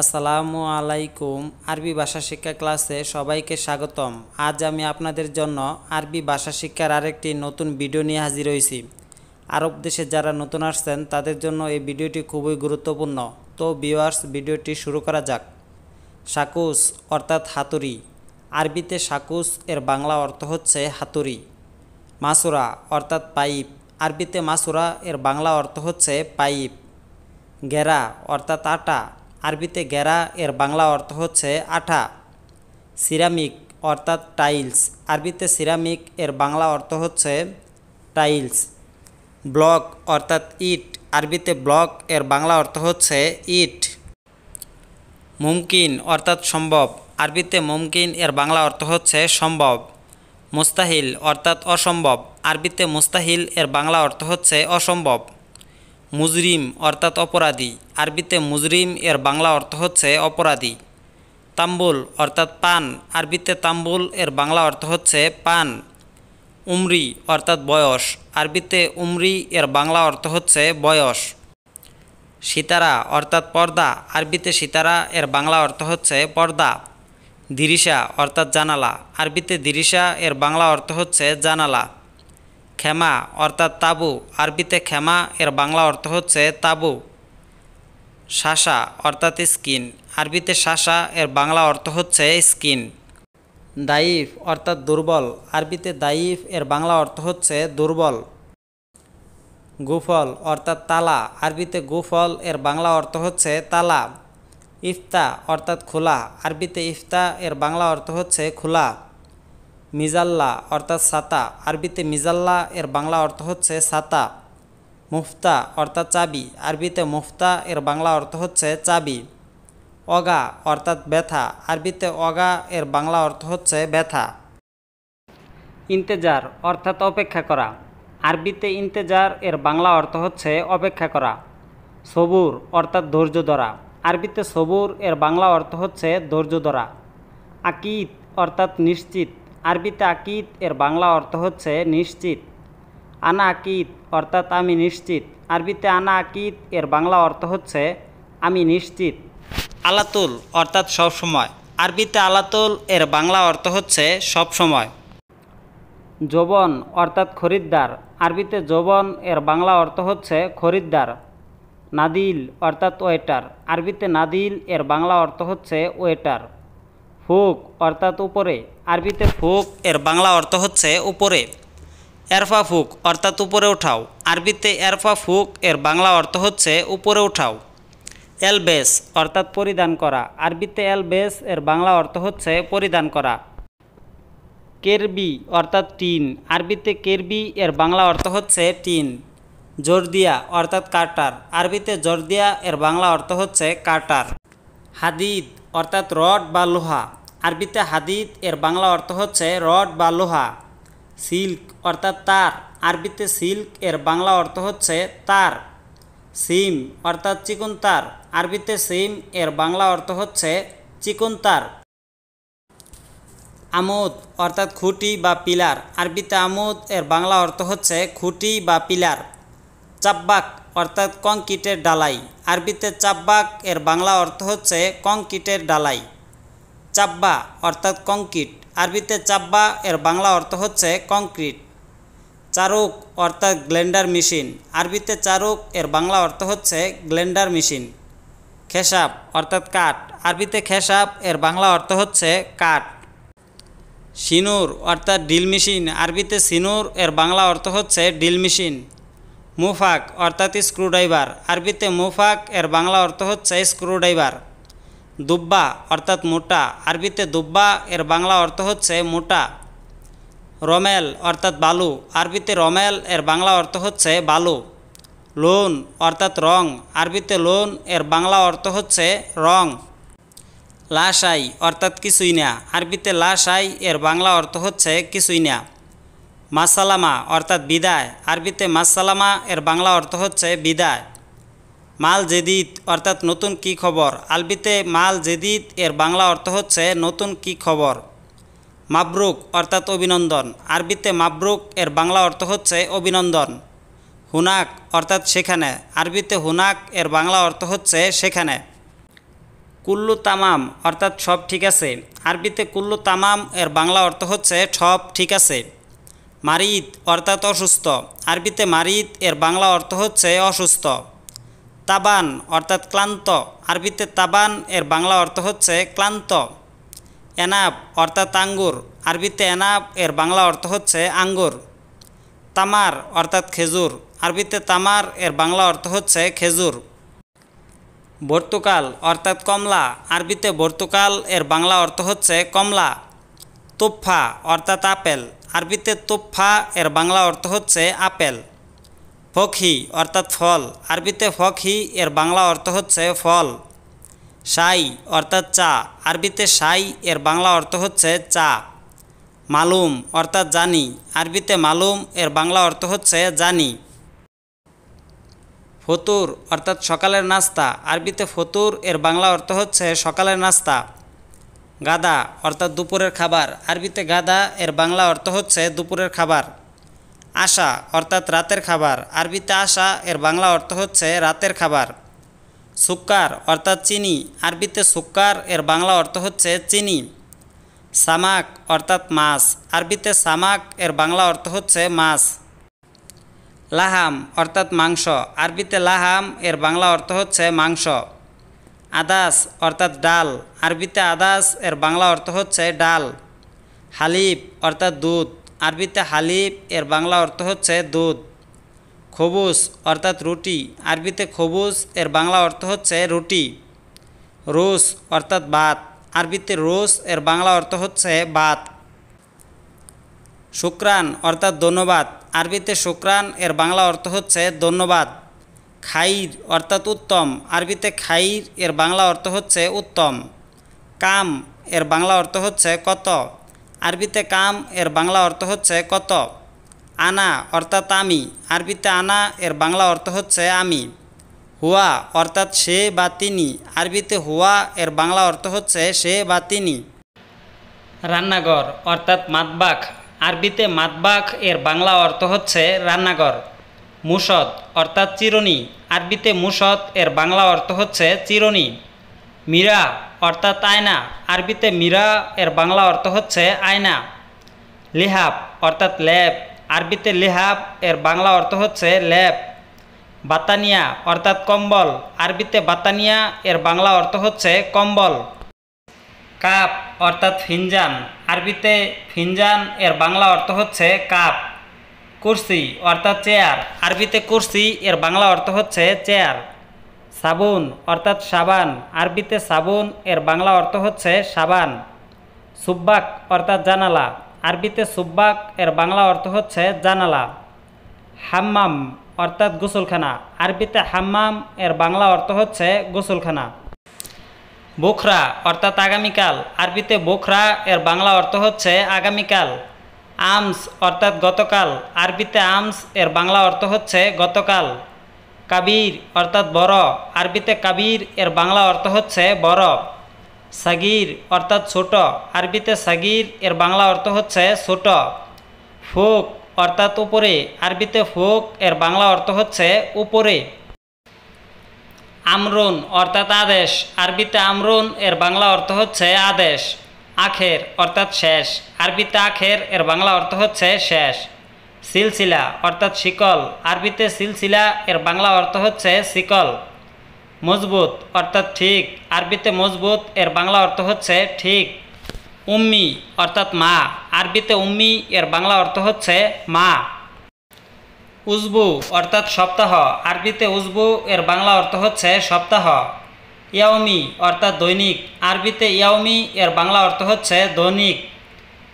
আসসালামু আলাইকুম। আরবি ভাষা শিক্ষা ক্লাসে সবাইকে স্বাগতম। আজ আমি আপনাদের জন্য আরবি ভাষা শিক্ষার আরেকটি নতুন ভিডিও নিয়ে হাজির হয়েছি। আরব দেশে যারা নতুন আসছেন, তাদের জন্য এই ভিডিওটি খুবই গুরুত্বপূর্ণ। তো ভিউয়ার্স ভিডিওটি শুরু করা যাক। সাকুস অর্থাৎ হাতুড়ি। আরবিতে সাকুস এর বাংলা অর্থ হচ্ছে হাতুড়ি। মাসুরা অর্থাৎ পাইপ। আরবিতে মাসুরা এর বাংলা অর্থ হচ্ছে পাইপ। গেরা অর্থাৎ আটা। আরবিতে গেরা এর বাংলা অর্থ হচ্ছে আঠা। সিরামিক অর্থাৎ টাইলস। আরবিতে সিরামিক এর বাংলা অর্থ হচ্ছে টাইলস। ব্লক অর্থাৎ ইট। আরবিতে ব্লক এর বাংলা অর্থ হচ্ছে ইট। মুমকিন অর্থাৎ সম্ভব। আরবিতে মুমকিন এর বাংলা অর্থ হচ্ছে সম্ভব। মুস্তাহিল অর্থাৎ অসম্ভব। আরবিতে মুস্তাহিল এর বাংলা অর্থ হচ্ছে অসম্ভব। মুজরিম অর্থাৎ অপরাধী। আরবিতে মুজরিম এর বাংলা অর্থ হচ্ছে অপরাধী। তাম্বুল অর্থাৎ পান। আরবিতে তাম্বুল এর বাংলা অর্থ হচ্ছে পান। উমরি অর্থাৎ বয়স। আরবিতে উমরি এর বাংলা অর্থ হচ্ছে বয়স। সিতারা অর্থাৎ পর্দা। আরবিতে সিতারা এর বাংলা অর্থ হচ্ছে পর্দা। দিরিশা অর্থাৎ জানালা। আরবিতে দিরিশা এর বাংলা অর্থ হচ্ছে জানালা। ক্ষমা, অর্থাৎ তাবু। আরবিতে ক্ষমা, এর বাংলা অর্থ হচ্ছে তাবু। শাসা, অর্থাৎ স্কিন। আরবিতে শাসা, এর বাংলা অর্থ হচ্ছে স্কিন। দাইফ অর্থাৎ দুর্বল। আরবিতে দাইফ এর বাংলা অর্থ হচ্ছে দুর্বল। গুফল, অর্থাৎ তালা। আরবিতে গুফল, এর বাংলা অর্থ হচ্ছে তালা। ইফতা, অর্থাৎ খোলা। আরবিতে ইফতা, এর বাংলা অর্থ হচ্ছে খোলা। মিজাল্লা অর্থাৎ সাতা। আরবিতে মিজাল্লা, এর বাংলা অর্থ হচ্ছে সাতা। মুফতা অর্থাৎ চাবি। আরবিতে মুফতা, এর বাংলা অর্থ হচ্ছে চাবি। অগা অর্থাৎ ব্যথা। আরবিতে অগা, এর বাংলা অর্থ হচ্ছে ব্যথা। ইন্তেজার অর্থাৎ অপেক্ষা করা। আরবিতে ইন্তেজার, এর বাংলা অর্থ হচ্ছে অপেক্ষা করা। সবুর অর্থাৎ ধৈর্য ধরা। আরবিতে সবুর, এর বাংলা অর্থ হচ্ছে ধৈর্য ধরা। আকিদ অর্থাৎ নিশ্চিত। আরবিতে আকিদ এর বাংলা অর্থ হচ্ছে নিশ্চিত। আনা আকিদ অর্থাৎ আমি নিশ্চিত। আরবিতে আনা আকিদ এর বাংলা অর্থ হচ্ছে আমি নিশ্চিত। আলাতুল অর্থাৎ সবসময় আরবিতে আলাতুল এর বাংলা অর্থ হচ্ছে সবসময় যৌবন অর্থাৎ খরিদ্দার। আরবিতে যৌবন এর বাংলা অর্থ হচ্ছে খরিদ্দার। নাদিল অর্থাৎ ওয়েটার। আরবিতে নাদিল এর বাংলা অর্থ হচ্ছে ওয়েটার। ফুক অর্থাৎ উপরে। আরবিতে ফুক। এর বাংলা অর্থ হচ্ছে উপরে। এরফা ফুক অর্থাৎ উপরে উঠাও। আরবিতে এরফা ফুক, এর বাংলা অর্থ হচ্ছে উপরে উঠাও। এলবেস অর্থাৎ পরিধান করা। আরবিতে এলবেস, এর বাংলা অর্থ হচ্ছে পরিধান করা। কেরবি অর্থাৎ টিন। আরবিতে কেরবি, এর বাংলা অর্থ হচ্ছে টিন। জর্দিয়া অর্থাৎ কাটার। আরবিতে জর্দিয়া, এর বাংলা অর্থ হচ্ছে কাটার। হাদিদ অর্থাৎ রড বা লোহা। আরবিতে হাদিদ, এর বাংলা অর্থ হচ্ছে রড বা লোহা, সিল্ক অর্থাৎ তার। আরবিতে সিল্ক, এর বাংলা অর্থ হচ্ছে তার। সিম অর্থাৎ চিকুন তার। আরবিতে সিম, এর বাংলা অর্থ হচ্ছে চিকুন তার। আমোদ অর্থাৎ খুঁটি বা পিলার। আরবিতে আমোদ, এর বাংলা অর্থ হচ্ছে খুঁটি বা পিলার। চাব্বাক অর্থাৎ কংক্রিটের ডালাই। আরবিতে চাব্বাক, এর বাংলা অর্থ হচ্ছে কংক্রিটের ডালাই। চাব্বা অর্থাৎ কংক্রিট। আরবিতে চাব্বা, এর বাংলা অর্থ হচ্ছে কংক্রিট। চারুক অর্থাৎ গ্লেন্ডার মেশিন। আরবিতে চারুক, এর বাংলা অর্থ হচ্ছে গ্লেন্ডার মেশিন। খেসাব অর্থাৎ কাঠ। আরবিতে খেসাব, এর বাংলা অর্থ হচ্ছে কাঠ। সিনুর অর্থাৎ ডিল মেশিন। আরবিতে সিনুর, এর বাংলা অর্থ হচ্ছে ডিল মেশিন। মুফাক অর্থাৎ স্ক্রুড্রাইভার। আরবিতে মুফাক, এর বাংলা অর্থ হচ্ছে স্ক্রুড্রাইভার। দুব্বা অর্থাৎ মোটা। আরবিতে দুব্বা, এর বাংলা অর্থ হচ্ছে মোটা। রমেল অর্থাৎ বালু। আরবিতে রমেল, এর বাংলা অর্থ হচ্ছে বালু। লোন অর্থাৎ রং। আরবিতে লোন, এর বাংলা অর্থ হচ্ছে রং। লাশাই অর্থাৎ কিছুই না। আরবিতে লাশাই, এর বাংলা অর্থ হচ্ছে কিছুই না। মাসালামা অর্থাৎ বিদায়। আরবিতে মাসালামা, এর বাংলা অর্থ হচ্ছে বিদায়। মাল জেদিদ অর্থাৎ নতুন কি খবর? আলবিতে মাল জেদিদ এর বাংলা অর্থ হচ্ছে নতুন কি খবর। মাবরুক, অর্থাৎ অভিনন্দন। আরবিতে মাবরুক এর বাংলা অর্থ হচ্ছে অভিনন্দন। হুনাক, অর্থাৎ সেখানে। আরবিতে হুনাক এর বাংলা অর্থ হচ্ছে সেখানে। কুল্লু তামাম, অর্থাৎ সব ঠিক আছে। আরবিতে কুল্লু তামাম এর বাংলা অর্থ হচ্ছে সব ঠিক আছে। মারিদ অর্থাৎ অসুস্থ। আরবিতে মারিদ এর বাংলা অর্থ হচ্ছে অসুস্থ। তাবান অর্থাৎ ক্লান্ত। আরবিতে তাবান, এর বাংলা অর্থ হচ্ছে ক্লান্ত। এনাব অর্থাৎ আঙ্গুর। আরবিতে এনাব, এর বাংলা অর্থ হচ্ছে আঙ্গুর। তামার অর্থাৎ খেজুর। আরবিতে তামার, এর বাংলা অর্থ হচ্ছে খেজুর। বর্তুকাল অর্থাৎ কমলা। আরবিতে বর্তুকাল, এর বাংলা অর্থ হচ্ছে কমলা। তোফা অর্থাৎ আপেল। আরবিতে তোফা, এর বাংলা অর্থ হচ্ছে আপেল। ফখি অর্থাৎ ফল। আরবিতে ফখি, এর বাংলা অর্থ হচ্ছে ফল। সাই অর্থাৎ চা। আরবিতে সাই, এর বাংলা অর্থ হচ্ছে চা। মালুম অর্থাৎ জানি। আরবিতে মালুম, এর বাংলা অর্থ হচ্ছে জানি। ফতুর অর্থাৎ সকালের নাস্তা। আরবিতে ফতুর, এর বাংলা অর্থ হচ্ছে সকালের নাস্তা। গাদা অর্থাৎ দুপুরের খাবার। আরবিতে গাদা, এর বাংলা অর্থ হচ্ছে দুপুরের খাবার। আশা, অর্থাৎ রাতের খাবার। আরবিতে আশা, এর বাংলা অর্থ হচ্ছে রাতের খাবার। সুক্কার, অর্থাৎ চিনি। আরবিতে সুক্কার, এর বাংলা অর্থ হচ্ছে চিনি। সামাক, অর্থাৎ মাছ। আরবিতে সামাক, এর বাংলা অর্থ হচ্ছে মাছ। লাহাম, অর্থাৎ মাংস। আরবিতে লাহাম, এর বাংলা অর্থ হচ্ছে মাংস। আদাস, অর্থাৎ ডাল। আরবিতে আদাস, এর বাংলা অর্থ হচ্ছে ডাল। হালিব অর্থাৎ দুধ। আরবিতে হালিব এর বাংলা অর্থ হচ্ছে দুধ। খবুস অর্থাৎ রুটি। আরবিতে খবুস, এর বাংলা অর্থ হচ্ছে রুটি। রোস অর্থাৎ ভাত। আরবিতে রোস, এর বাংলা অর্থ হচ্ছে ভাত। শুক্রান অর্থাৎ ধন্যবাদ। আরবিতে শুক্রান, এর বাংলা অর্থ হচ্ছে ধন্যবাদ। খাইর অর্থাৎ উত্তম। আরবিতে খাইর, এর বাংলা অর্থ হচ্ছে উত্তম। কাম, এর বাংলা অর্থ হচ্ছে কত? আরবিতে কাম এর বাংলা অর্থ হচ্ছে কত? আনা অর্থাৎ আমি। আরবিতে আনা এর বাংলা অর্থ হচ্ছে আমি। হুয়া অর্থাৎ সে বা তিনি। আরবিতে হুয়া এর বাংলা অর্থ হচ্ছে সে বা তিনি। রান্নাঘর অর্থাৎ মাতবাখ আরবিতে মাতবাখ এর বাংলা অর্থ হচ্ছে রান্নাঘর। মুসদ অর্থাৎ চিরনি। আরবিতে মুসদ এর বাংলা অর্থ হচ্ছে চিরনি। মীরা অর্থাৎ আয়না। আরবিতে মীরা এর বাংলা অর্থ হচ্ছে আয়না। লিহাব অর্থাৎ ল্যাব আরবিতে লিহাব এর বাংলা অর্থ হচ্ছে ল্যাব বাতানিয়া অর্থাৎ কম্বল। আরবিতে বাতানিয়া এর বাংলা অর্থ হচ্ছে কম্বল। কাপ অর্থাৎ ফিনজান। আরবিতে ফিনজান এর বাংলা অর্থ হচ্ছে কাপ। কুর্সি অর্থাৎ চেয়ার। আরবিতে কুর্সি এর বাংলা অর্থ হচ্ছে চেয়ার। সাবুন, অর্থাৎ সাবান। আরবিতে সাবুন, এর বাংলা অর্থ হচ্ছে সাবান। সুব্বাক, অর্থাৎ জানালা। আরবিতে সুব্বাক, এর বাংলা অর্থ হচ্ছে জানালা। হাম্মাম, অর্থাৎ গোসলখানা। আরবিতে হাম্মাম, এর বাংলা অর্থ হচ্ছে গোসলখানা। বোখরা, অর্থাৎ আগামীকাল। আরবিতে বোখরা, এর বাংলা অর্থ হচ্ছে আগামীকাল। আমস, অর্থাৎ গতকাল। আরবিতে আমস, এর বাংলা অর্থ হচ্ছে গতকাল। কাবির অর্থাৎ বড়। আরবিতে কাবির, এর বাংলা অর্থ হচ্ছে বড়। সাগির অর্থাৎ ছোট। আরবিতে সাগির, এর বাংলা অর্থ হচ্ছে ছোট। ফোক অর্থাৎ উপরে। আরবিতে ফোক, এর বাংলা অর্থ হচ্ছে উপরে। আমরুন অর্থাৎ আদেশ। আরবিতে আমরুন, এর বাংলা অর্থ হচ্ছে আদেশ। আখের অর্থাৎ শেষ। আরবিতে আখের, এর বাংলা অর্থ হচ্ছে শেষ। সিলসিলা, অর্থাৎ শিকল। আরবিতে সিলসিলা, এর বাংলা অর্থ হচ্ছে শিকল। মজবুত, অর্থাৎ ঠিক। আরবিতে মজবুত, এর বাংলা অর্থ হচ্ছে ঠিক। উম্মি, অর্থাৎ মা। আরবিতে উম্মি, এর বাংলা অর্থ হচ্ছে মা। উজবু, অর্থাৎ সপ্তাহ। আরবিতে উজবু, এর বাংলা অর্থ হচ্ছে সপ্তাহ। ইয়াওমি, অর্থাৎ দৈনিক। আরবিতে ইয়াওমি, এর বাংলা অর্থ হচ্ছে দৈনিক।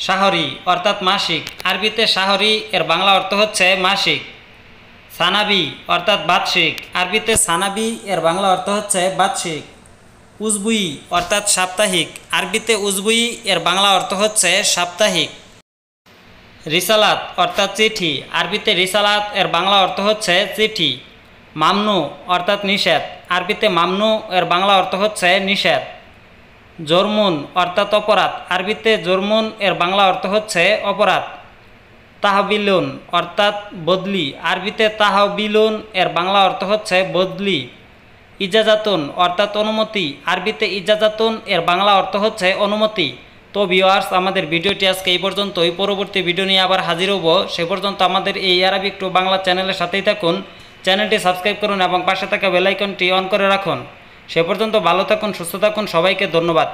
শাহরি, অর্থাৎ মাসিক। আরবিতে শাহরি, এর বাংলা অর্থ হচ্ছে মাসিক। সানাবি, অর্থাৎ বাৎসিক। আরবিতে সানাবি, এর বাংলা অর্থ হচ্ছে বাৎসিক। উজবুই, অর্থাৎ সাপ্তাহিক। আরবিতে উজবুই, এর বাংলা অর্থ হচ্ছে সাপ্তাহিক। রিসালাত, অর্থাৎ চিঠি। আরবিতে রিসালাত, এর বাংলা অর্থ হচ্ছে চিঠি। মামনু, অর্থাৎ নিষেধ। আরবিতে মামনু, এর বাংলা অর্থ হচ্ছে নিষেধ। জরমুন অর্থাৎ অপরাধ। আরবিতে জরমুন এর বাংলা অর্থ হচ্ছে অপরাধ। তাহবিলুন অর্থাৎ বদলি। আরবিতে তাহবিলুন এর বাংলা অর্থ হচ্ছে বদলি। ইজাজাতুন অর্থাৎ অনুমতি। আরবিতে ইজাজাতুন এর বাংলা অর্থ হচ্ছে অনুমতি। তো ভিওয়ার্স আমাদের ভিডিওটি আজকে এই পর্যন্তই। পরবর্তী ভিডিও নিয়ে আবার হাজির হব। সে পর্যন্ত আমাদের এই আরবিক টু বাংলা চ্যানেলের সাথেই থাকুন। চ্যানেলটি সাবস্ক্রাইব করুন এবং পাশে থাকা বেলাইকনটি অন করে রাখুন। সে পর্যন্ত ভালো থাকুন সুস্থ থাকুন সবাইকে ধন্যবাদ।